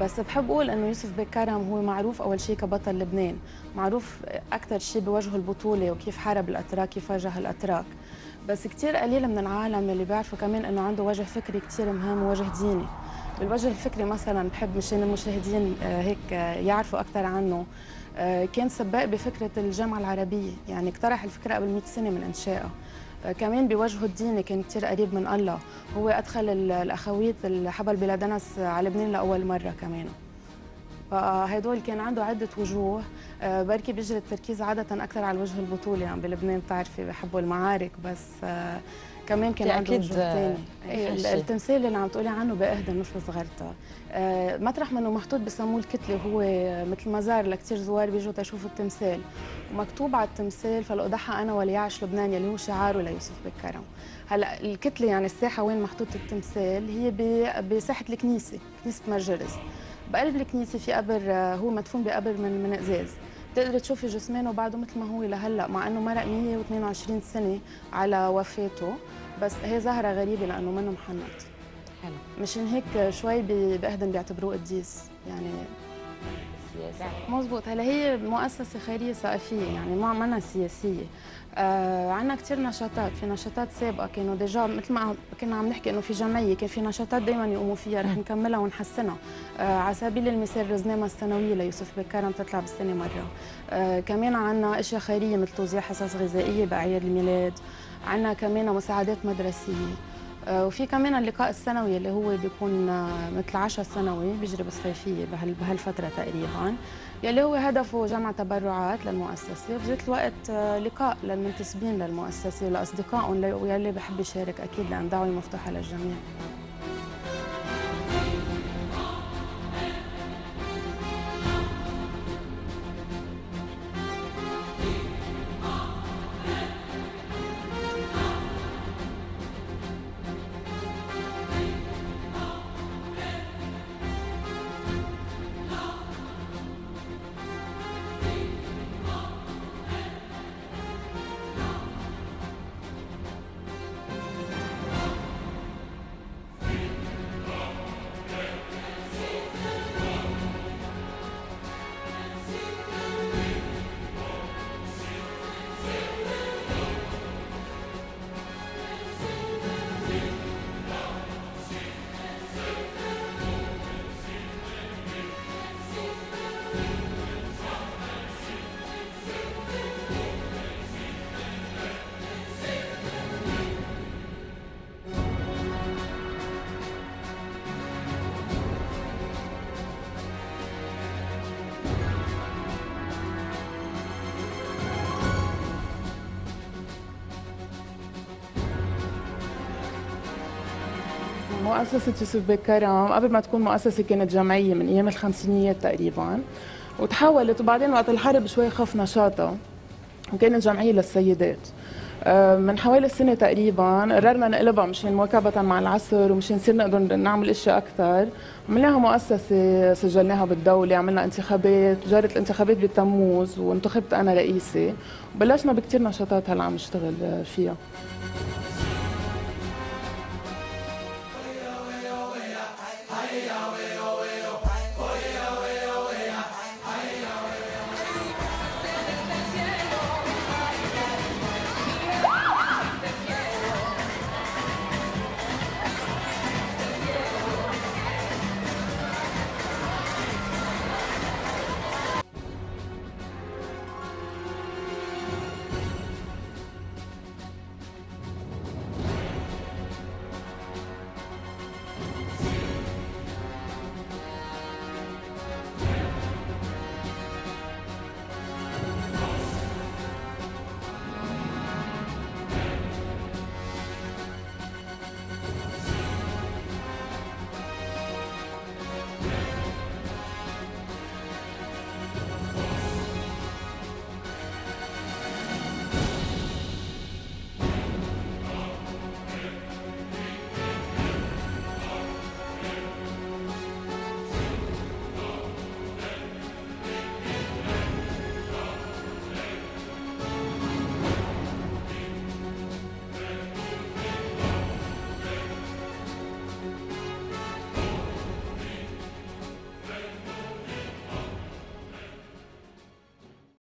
بس بحب أقول إنه يوسف بيك كرم هو معروف أول شيء كبطل لبنان. معروف أكثر شيء بوجهه البطولة وكيف حارب الأتراك كيف واجه الأتراك. بس كثير قليل من العالم اللي بيعرفوا كمان إنه عنده وجه فكري كثير مهم ووجه ديني. بالوجه الفكري مثلا بحب مشان المشاهدين هيك يعرفوا أكثر عنه. كان سباق بفكرة الجامعة العربية يعني اقترح الفكرة قبل 100 سنة من إنشائها. كمان بوجهه الديني كان كثير قريب من الله. هو أدخل الأخويت الحبل بلا دنس على لبنان لأول مرة كمان. فهدول كان عنده عدة وجوه بركي بيجري التركيز عادة أكثر على الوجه البطولي يعني بلبنان بتعرفي بحبوا المعارك بس كمان كان عنده وجه ثاني إيه التمثال اللي عم تقولي عنه بأهدى مش بصغرتها آه مطرح ما انه محطوط بسموه الكتله هو مثل مزار لكثير زوار بيجوا تشوفوا التمثال ومكتوب على التمثال فلأضحى أنا وليعش لبنان يلي هو شعاره ليوسف بالكرم هلأ الكتلة يعني الساحة وين محطوط التمثال هي بساحة الكنيسة كنيسة مرجرز. بقلب الكنيسة في قبر هو مدفون بقبر من من ازاز بتقدري تشوفي جسمانه بعده مثل ما هو لهلا مع إنه مرق 122 سنة على وفاته. بس هي ظاهره غريبة لأنه منه محنط. حلو. مشان هيك شوي بأهدن بيعتبروه قديس. يعني مزبوط هلا هي مؤسسة خيرية ثقافية يعني ما منا سياسية. آه عندنا كثير نشاطات في نشاطات سابقة كانوا ديجا مثل ما كنا عم نحكي إنه في جمعيه كان في نشاطات دائما يقوموا فيها رح نكملها ونحسنها. آه على سبيل المثال رزنامة السنويه ليوسف بكرم تطلع بالسنه مرة. آه كمان عندنا أشياء خيرية مثل توزيع حصص غذائية بأعياد الميلاد. عندنا كمان مساعدات مدرسية. وفي كمان اللقاء السنوي اللي هو بيكون مثل عشاء سنوي بيجري بالصيفية بهالفترة تقريبا. يلي هو هدفه جمع تبرعات للمؤسسة. وبذات الوقت لقاء للمنتسبين للمؤسسة ولأصدقائهم واللي بحب يشارك أكيد لأن دعوة مفتوحة للجميع. Yeah. مؤسسة يوسف بيك كرم قبل ما تكون مؤسسة كانت جمعية من أيام الخمسينيات تقريبا وتحولت وبعدين وقت الحرب شوي خف نشاطها وكانت جمعية للسيدات. من حوالي السنة تقريبا قررنا نقلبها مشان مواكبة مع العصر ومشان نصير نقدر نعمل إشياء أكثر. عملناها مؤسسة سجلناها بالدولة عملنا انتخابات جرت الانتخابات بتموز وانتخبت أنا رئيسة. وبلشنا بكثير نشاطات هلا عم نشتغل فيها.